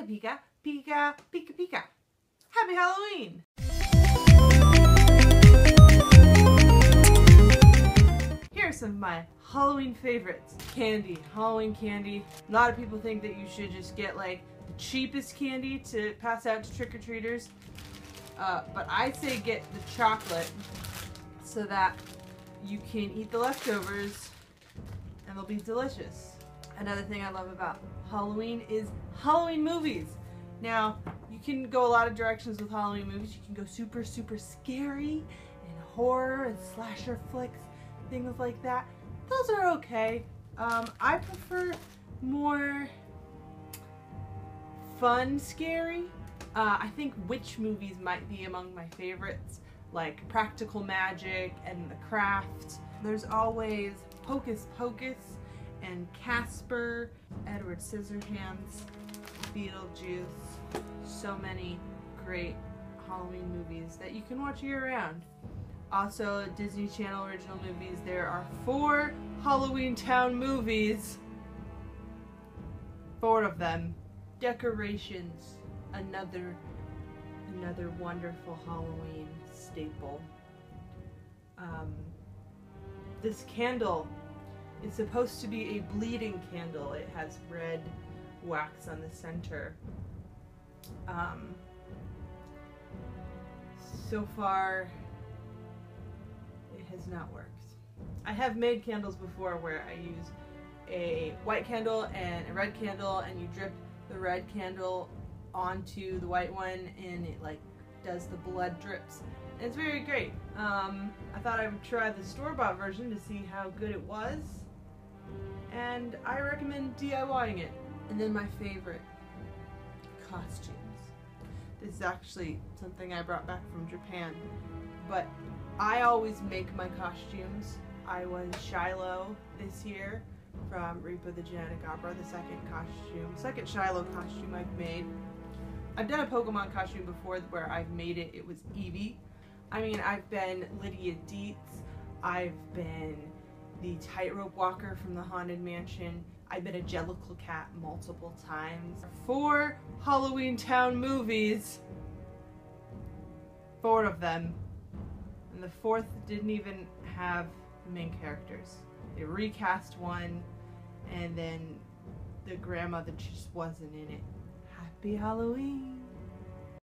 Pika Pika, Pika, Pika Pika. Happy Halloween! Here are some of my Halloween favorites. Candy, Halloween candy. A lot of people think that you should just get like the cheapest candy to pass out to trick-or-treaters. Uh, but I say get the chocolate so that you can eat the leftovers and they'll be delicious. Another thing I love about Halloween is Halloween movies. Now, you can go a lot of directions with Halloween movies. You can go super, super scary and horror and slasher flicks, things like that. Those are okay. Um, I prefer more fun scary. Uh, I think witch movies might be among my favorites, like Practical Magic and The Craft. There's always Hocus Pocus and Casper, Edward Scissorhands, Beetlejuice. So many great Halloween movies that you can watch year round. Also, Disney Channel original movies. There are four Halloween Town movies. Four of them. Decorations. Another, another wonderful Halloween staple. Um, this candle is supposed to be a bleeding candle. It has red wax on the center. Um, so far, it has not worked. I have made candles before where I use a white candle and a red candle and you drip the red candle onto the white one and it like does the blood drips. It's very great. Um, I thought I would try the store-bought version to see how good it was and I recommend DIYing it. And then my favorite, costumes. This is actually something I brought back from Japan, but I always make my costumes. I was Shiloh this year from Repo the Genetic Opera, the second costume, second Shiloh costume I've made. I've done a Pokemon costume before where I've made it, it was Eevee. I mean, I've been Lydia Deetz, I've been the tightrope walker from the Haunted Mansion. I've been a Jellicle Cat multiple times. Four Halloween Town movies. Four of them. And the fourth didn't even have the main characters. They recast one and then the grandmother just wasn't in it. Happy Halloween.